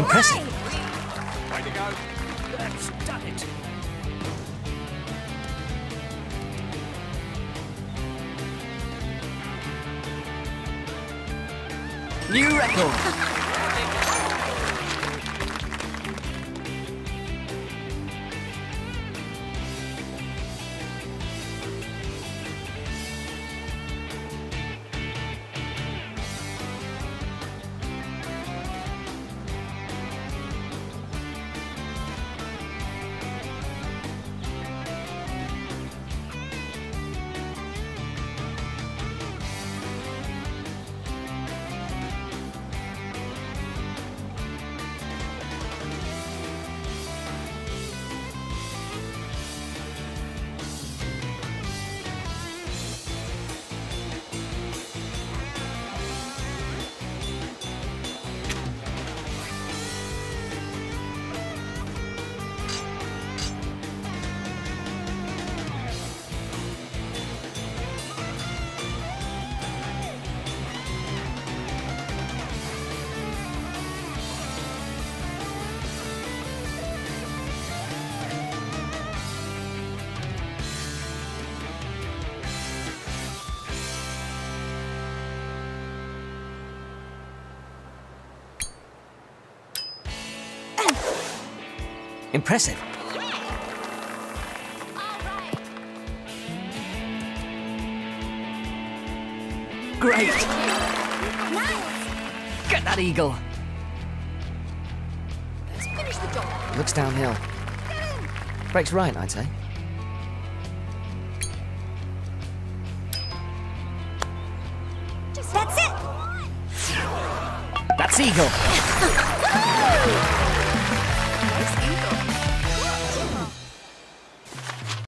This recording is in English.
Impressive. Way to go. That's done it. New record. Impressive. Great. Get that eagle. Let's finish the job. Looks downhill. Breaks right, I'd say. That's it. That's eagle.